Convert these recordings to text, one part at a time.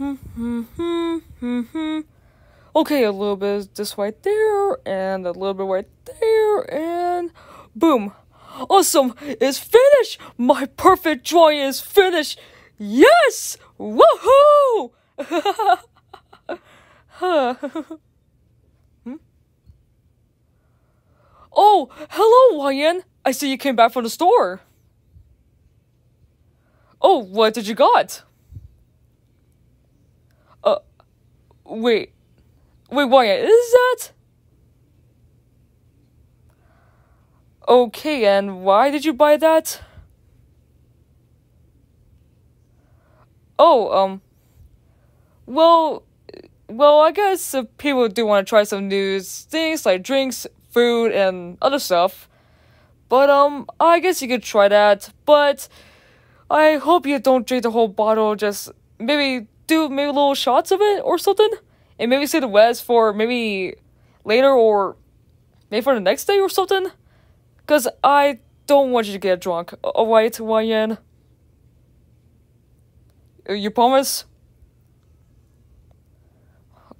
Mm-hmm, mm-hmm, mm-hmm. Okay, a little bit this right there, and a little bit right there, and boom. Awesome! It's finished! My perfect drawing is finished! Yes! Woohoo! hmm? Oh, hello, Ryan! I see you came back from the store. Oh, what did you got? Uh, wait. Wait, Ryan, is that? Okay, and why did you buy that? Oh, um. Well, well, I guess if people do want to try some new things like drinks, food, and other stuff. But, um, I guess you could try that. But I hope you don't drink the whole bottle, just maybe do maybe little shots of it or something. And maybe say the rest for maybe later or maybe for the next day or something. Because I don't want you to get drunk. Alright, YN? You promise?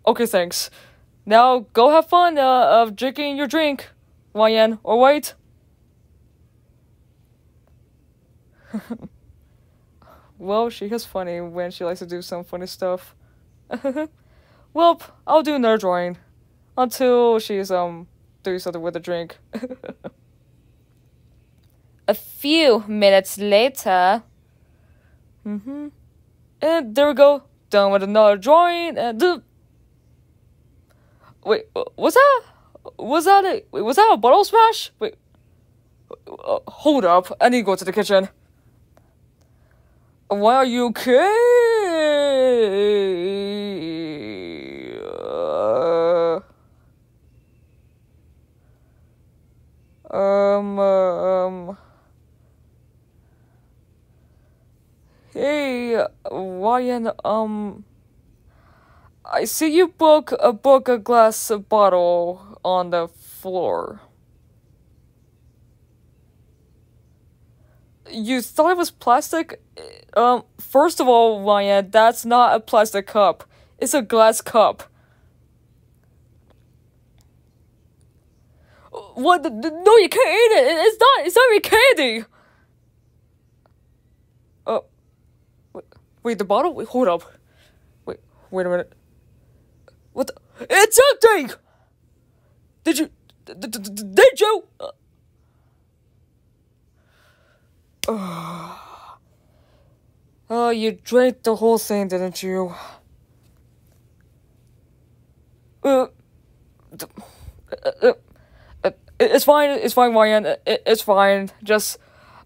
Okay, thanks. Now go have fun uh, of drinking your drink, YN, alright? well, she is funny when she likes to do some funny stuff. well, I'll do another drawing until she's um doing something with a drink. A few minutes later. Mm-hmm. And there we go. Done with another drawing and the Wait, was that was that a wait, was that a bottle smash? Wait, uh, hold up! I need to go to the kitchen. Why are you okay? Um, um. Hey, Ryan, um. I see you broke a broke a glass bottle on the floor. You thought it was plastic? Um, first of all, Ryan, that's not a plastic cup. It's a glass cup. What? No, you can't eat it. It's not. It's not even candy. Oh, wait, wait. The bottle. Wait, hold up. Wait, wait a minute. What the? It's empty! Did you. Did you? Oh, you drank the whole thing, didn't you? Uh, uh, uh, it's fine, it's fine, Ryan. It's fine. Just,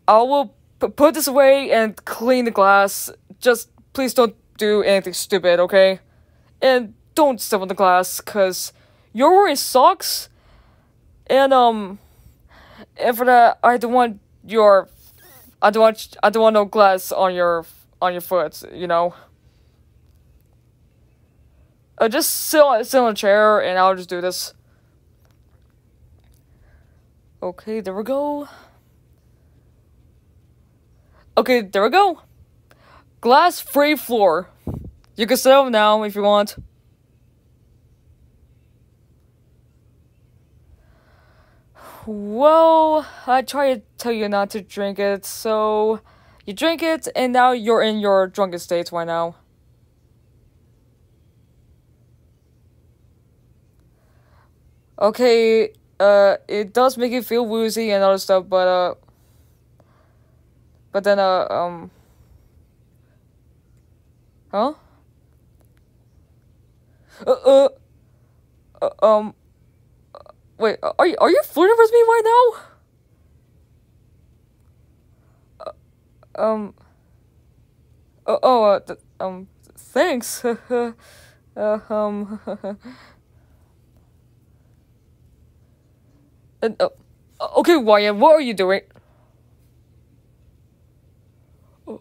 I will put this away and clean the glass. Just, please don't do anything stupid, okay? And don't step on the glass, cause you're wearing socks, and um, and for that, I don't want your, I don't want, I don't want no glass on your on your foot, you know. Uh, just sit on, sit on a chair, and I'll just do this. Okay, there we go. Okay, there we go. Glass free floor. You can sit up now if you want. Well, I try to tell you not to drink it, so you drink it, and now you're in your drunken state right now. Okay, uh, it does make you feel woozy and other stuff, but, uh, but then, uh, um, huh? Uh, uh, uh um, Wait, are you are you flirting with me right now? Uh, um. Oh, oh uh, th um, thanks. uh, um. and, uh, okay, Wyatt, what are you doing? Oh,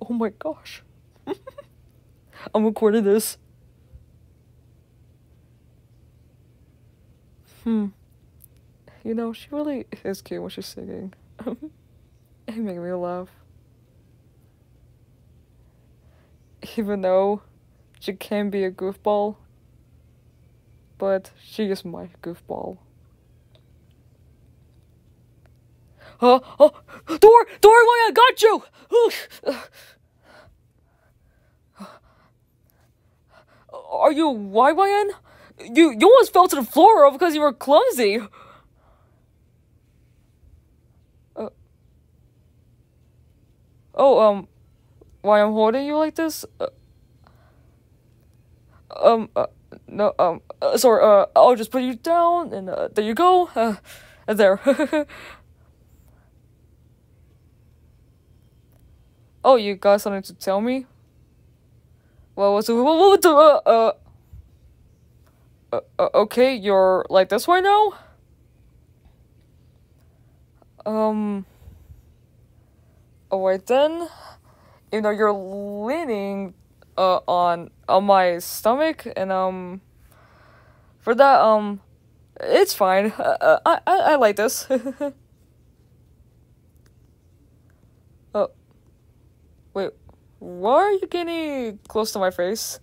oh my gosh. I'm recording this. Hmm. You know, she really is cute when she's singing. it makes me laugh. Even though she can be a goofball, but she is my goofball. Oh, oh, Door, why I got you! Are you YYN? You you almost fell to the floor because you were clumsy. Uh, oh, um, why I'm holding you like this? Uh, um, uh, no, um, uh, sorry, uh, I'll just put you down, and, uh, there you go, uh, there. oh, you got something to tell me? Well, what's, what, what the, uh, uh, uh, uh, okay, you're like this right now? Um, oh wait then, you know, you're leaning, uh, on, on my stomach, and, um, for that, um, it's fine, uh, uh I, I, I like this. oh, wait, why are you getting close to my face?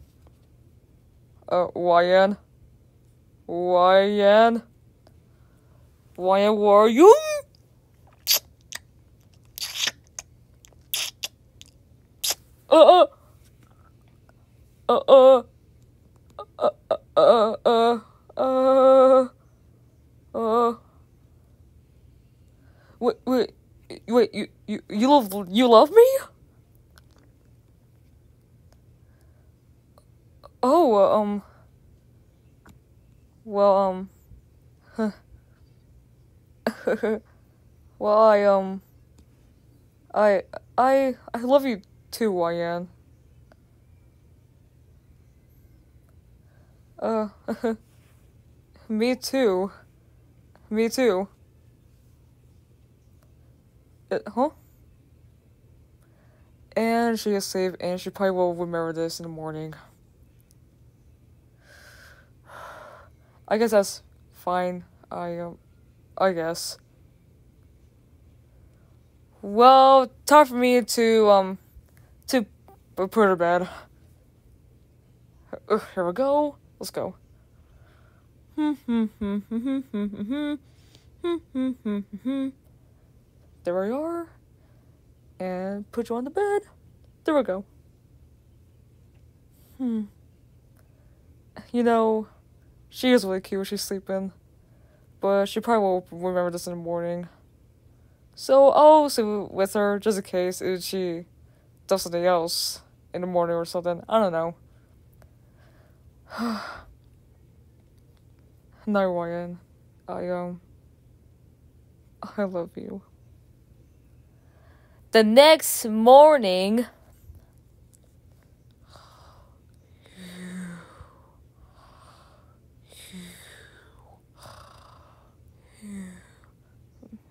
Uh, YN? YN? YN, where are you? Uh, uh, uh, uh, uh, uh, uh, uh, uh, wait, wait, wait, you, you, you love, you love me? Oh, um, well, um, well, I, um, I, I, I love you too, YN. Uh, me too. Me too. Uh, huh? And she is safe, and she probably will remember this in the morning. I guess that's fine. I um, I guess. Well, time for me to um to put her bed. Uh, here we go. Let's go. there we are. And put you on the bed. There we go. Hmm. You know, she is really cute when she's sleeping. But she probably will remember this in the morning. So I'll sleep with her just in case if she does something else in the morning or something. I don't know. no, Ryan. I, um. I love you. The next morning.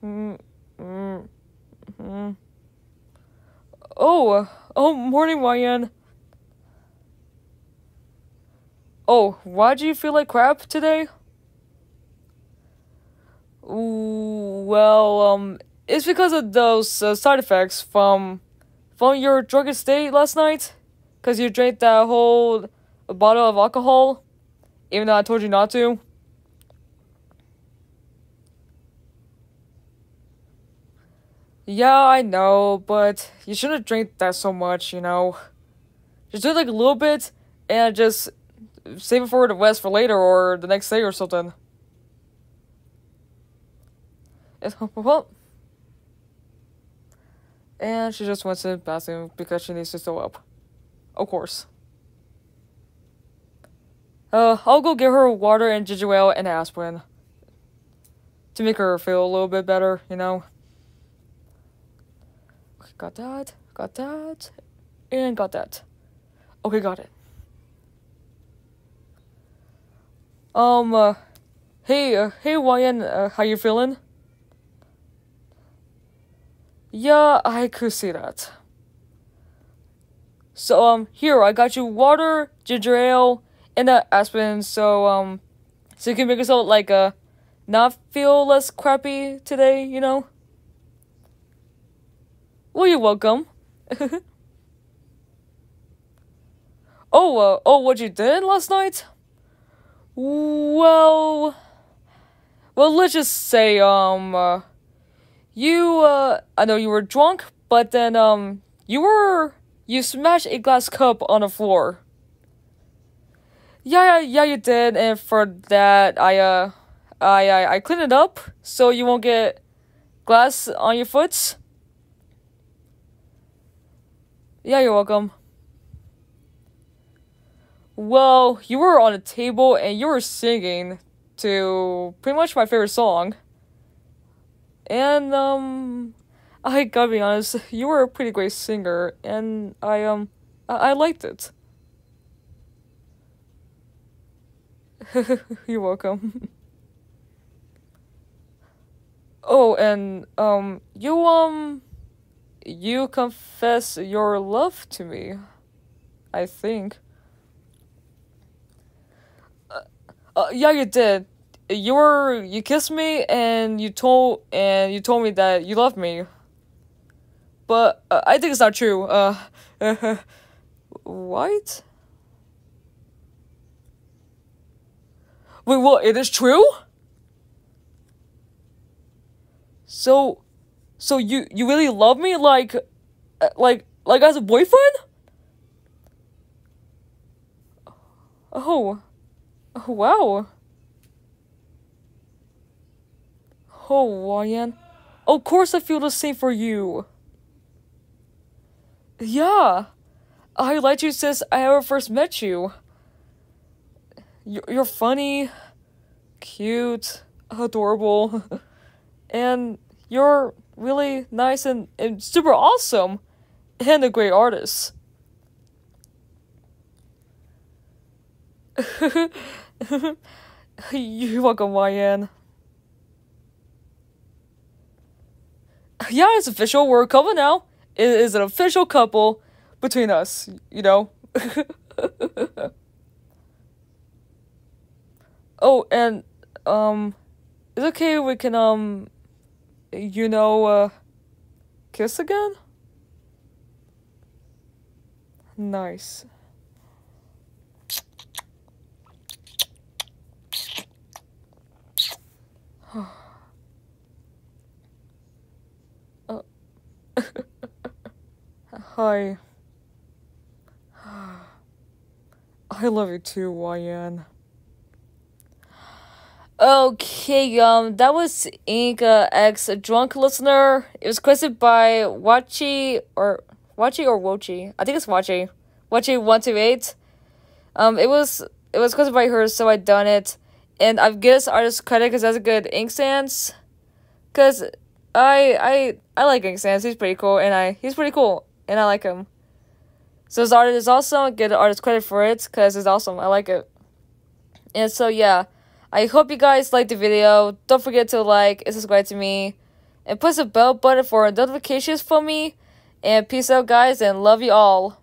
Mm, mm, mm. Oh, oh, morning, YN. Oh, why do you feel like crap today? Ooh, well, um, it's because of those uh, side effects from from your drunken state last night. Cause you drank that whole bottle of alcohol, even though I told you not to. Yeah, I know, but you shouldn't drink that so much, you know. Just do like a little bit and just save it for the rest for later or the next day or something. And she just went to the bathroom because she needs to throw up. Of course. Uh, I'll go get her water and ginger ale and aspirin. To make her feel a little bit better, you know. Got that, got that, and got that. Okay, got it. Um, uh, hey, uh, hey, YN, uh, how you feeling? Yeah, I could see that. So, um, here, I got you water, ginger ale, and that aspirin, so, um, so you can make yourself, like, uh, not feel less crappy today, you know? Well, you're welcome. Oh, uh, oh, what you did last night? Well, well, let's just say, um, uh, you, uh, I know you were drunk, but then, um, you were, you smashed a glass cup on the floor. Yeah, yeah, yeah, you did, and for that, I, uh, I, I, I cleaned it up so you won't get glass on your foot. Yeah, you're welcome. Well, you were on a table and you were singing to pretty much my favorite song. And um I gotta be honest, you were a pretty great singer and I um I, I liked it. You're welcome. oh, and um you um you confess your love to me. I think. Uh, uh, yeah, you did. You were you kissed me and you told and you told me that you love me. But uh, I think it's not true. Uh, what? Wait, what? It is true? So, so you you really love me like, uh, like like as a boyfriend? Oh, oh wow. Oh, Ryan. Of course I feel the same for you. Yeah. I liked you since I ever first met you. You're funny, cute, adorable, and you're really nice and, and super awesome, and a great artist. You're welcome, YN. Yeah, it's official. We're a couple now. It is an official couple between us, you know? Oh, and um, it's okay we can um, you know, uh, kiss again? Nice. uh. Hi. I love you too, YN. Okay, um, that was Inca X Drunk Listener. It was requested by Wachi or Wachi or Wochi. I think it's Wachi. Wachi one two eight. Um, it was it was requested by her, so I done it, and I've given artist credit because that's a good Ink Sans. Cause I I I like ink Inkstance. He's pretty cool, and I he's pretty cool, and I like him. So his art is awesome. Get the artist credit for it, cause it's awesome. I like it. And so yeah. I hope you guys liked the video. Don't forget to like and subscribe to me. And press the bell button for notifications for me. And peace out, guys, and love you all.